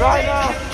Right now.